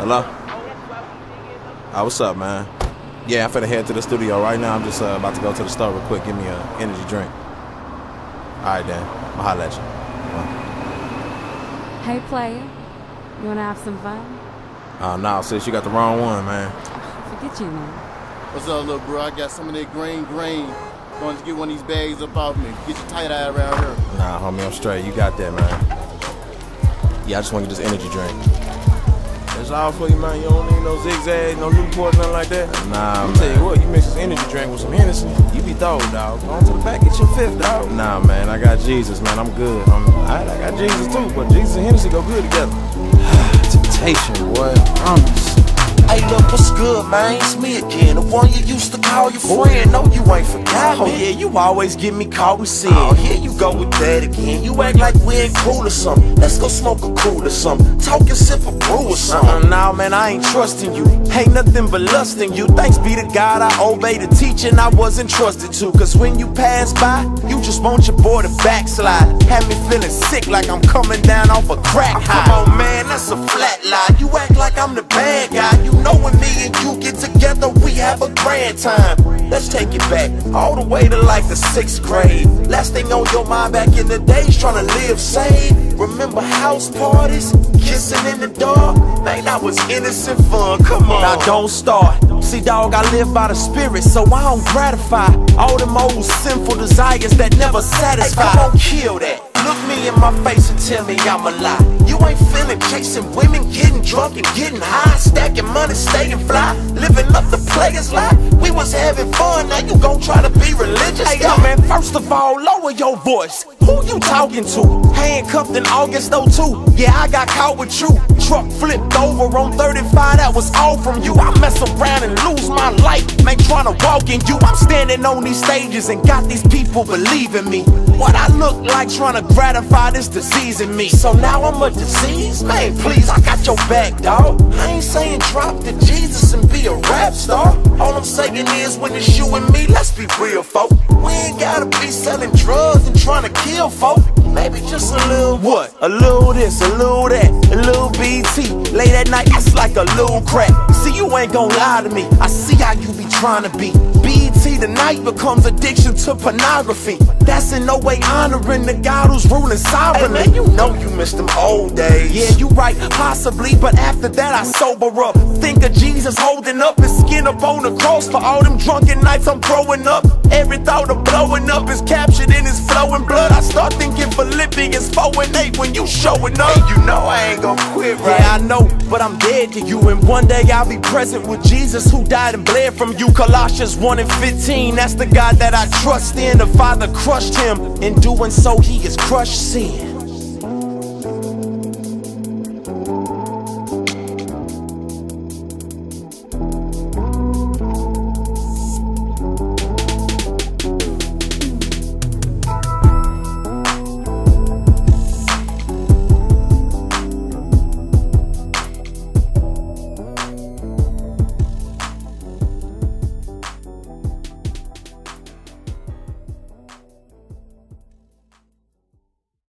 Hello? Ah, what's up, man? Yeah, I'm finna head to the studio right now. I'm just uh, about to go to the store real quick, give me an energy drink. All right, then. I'll holler at you. Hey, player. You wanna have some fun? Oh, no, sis, you got the wrong one, man. Forget you, man. What's up, little bro? I got some of that green grain. Going to get one of these bags up off me. Get your tight eye around here. Nah, homie, I'm straight. You got that, man. Yeah, I just want to get this energy drink. That's all for you, man. You don't need no zigzag, no Newport, nothing like that. Nah, man. tell you what, you mix this energy drink with some Hennessy, you be throw, dog. Go on to the back, get your fifth, dog. Nah, man, I got Jesus, man. I'm good. I'm, I, I got Jesus too, but Jesus and Hennessy go good together. Temptation, boy. Promise. Hey, look, what's good, man? It's me again, the one you used to call your friend. No, you ain't forgot Oh, yeah, you always get me caught in sin. Oh, here you go with that again. You act like we ain't cool or something. Let's go smoke a cool or something. Talk and sip a brew or Uh, something. nah, man, I ain't trusting you. Ain't nothing but lusting you. Thanks be to God, I obey the teaching I wasn't trusted to. Cause when you pass by, you just want your boy to backslide. Have me feeling sick like I'm coming down off a crack high. Grand time. Let's take it back all the way to like the sixth grade. Last thing on your mind back in the days, trying to live sane. Remember house parties, kissing in the dark? Man, that was innocent fun. Come on. Now don't start. See, dog, I live by the spirit, so I don't gratify all them old sinful desires that never Hey, satisfy. come on, kill that. Look me in my face and tell me I'm a lie. You ain't feeling chasing women, getting drunk and getting high, stacking money, staying fly, living up player's life. We was having fun, now you gon' try to be religious. Hey, yo, man, first of all, lower your voice. Who you talking to? Handcuffed in August 02. Yeah, I got caught with you. Truck flipped over on 35, that was all from you. I mess around and lose my life, man, trying to walk in you. I'm standing on these stages and got these people believing me. What I look like trying to gratify this disease in me. So now I'm a disease? Man, please, I got your back, dog. I ain't saying drop the and be a rap star. All I'm saying is when it's you and me, let's be real, folk. We ain't gotta be selling drugs and trying to kill folk. Maybe just a little What? A little this, a little that, a little BET. Late at night, it's like a little crack. See, you ain't gon' lie to me. I see how you be trying to be. BET tonight becomes addiction to pornography. That's in no way honoring the God who's ruling Hey sovereignly. man, you know you missed them old days. Yeah, you right, possibly, but after that I sober up. Think of Jesus holding up his skin up on the cross for all them drunken nights I'm throwing up. Every thought of blowing up is captured in his flowing blood. I start thinking Philippians 4 and 8 when you showing up. You know I ain't gon' quit, right? Yeah, I know, but I'm dead to you. And one day I'll be present with Jesus who died and bled from you. Colossians 1 and 15. That's the God that I trust in. The Father crushed him. In doing so, he has crushed sin.